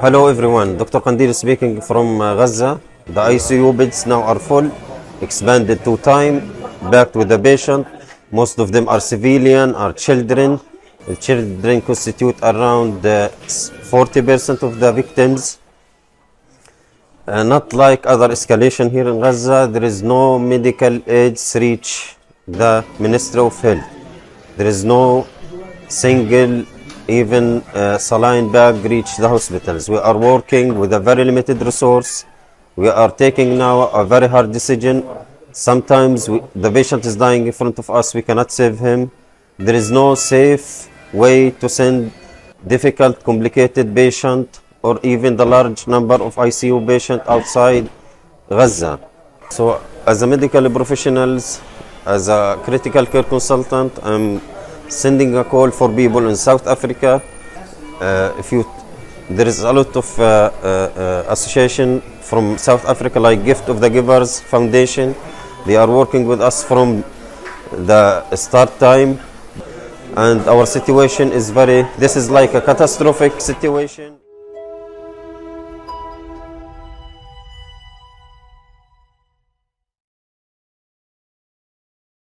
Hello everyone, Dr. Kandil speaking from uh, Gaza. The ICU beds now are full, expanded two time, backed with the patient. Most of them are civilian, are children. The children constitute around uh, 40% of the victims. Uh, not like other escalation here in Gaza, there is no medical aids reach the Ministry of Health. There is no single even uh, saline bag reach the hospitals. We are working with a very limited resource. We are taking now a very hard decision. Sometimes we, the patient is dying in front of us, we cannot save him. There is no safe way to send difficult, complicated patient or even the large number of ICU patient outside Gaza. So as a medical professionals, as a critical care consultant, I'm sending a call for people in South Africa. Uh, if you, there is a lot of uh, uh, uh, association from South Africa, like Gift of the Givers Foundation. They are working with us from the start time, and our situation is very. This is like a catastrophic situation.